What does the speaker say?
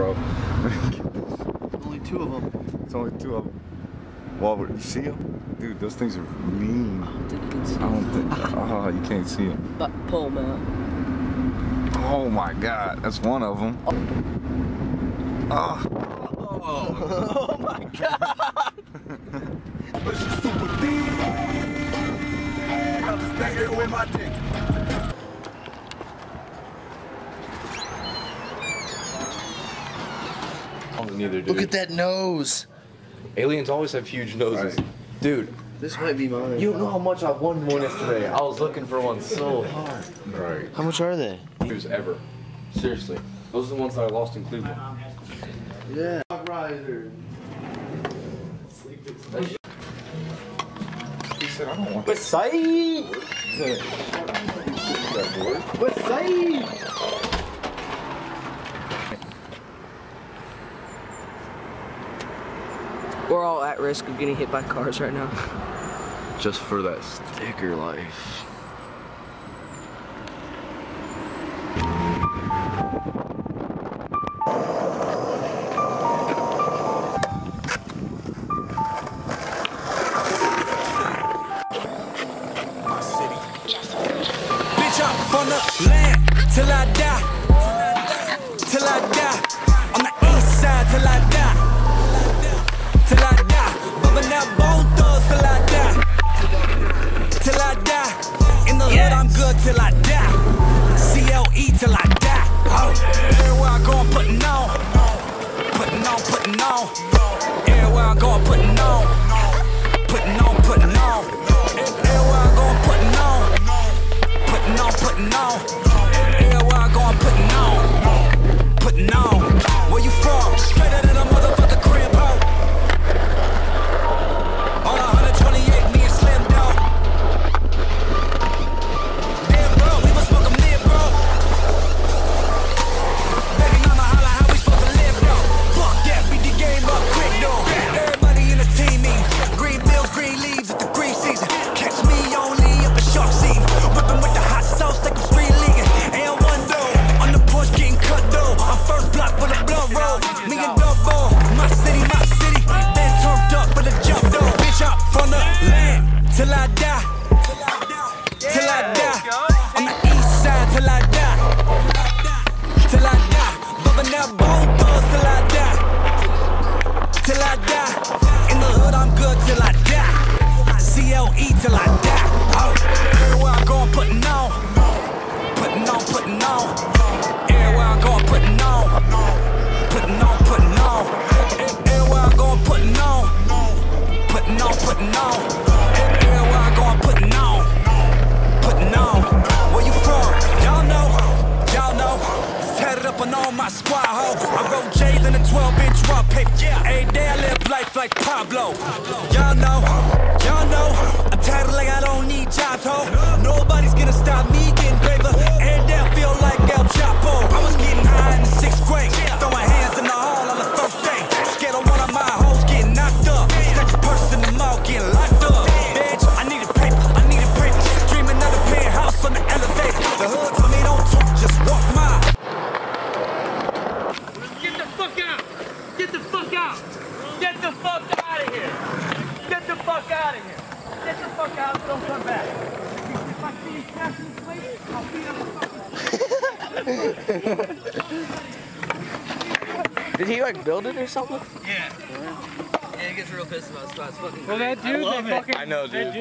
bro. Only two of them. it's only two of them. Well, you see them? Dude, those things are mean. I don't think you can see. I don't think. Oh, you can't see them. But pull, man. Oh my God, that's one of them. Oh. Ah. Oh my god. But she's super deep. I'm just with my dick. Oh, neither do Look at that nose. Aliens always have huge noses. Right. Dude, This might be mine. you don't know how much I won one yesterday. I was looking for one so hard. Right. How much are they? Who's ever. Seriously. Those are the ones that I lost in Cleveland. Yeah. Rider. He said, I don't want West Side. that board. West Side. We're all at risk of getting hit by cars right now. Just for that sticker life. Bitch, I'm on the land till I die. Till I die. On the east side till I die. That bone thugs till I die. Till I die. In the hood, I'm good till I die. CLE till I die. Oh. Everywhere I go, I'm putting on. Putting on, putting on. Everywhere I go, I'm putting on. Squad, ho. I wrote J's in a 12 inch raw paper. Every day I live life like Pablo. Y'all know. Y'all know. I'm tatted like I out! Get the fuck out of here! Get the fuck out of here! Get the fuck out! Don't come back! If I see you crashing this place, I'll beat up the fucking. Did he like build it or something? Yeah. Yeah, he gets real pissed about spots. Fucking. Well, that dude, they fucking. I know, dude.